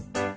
Bye.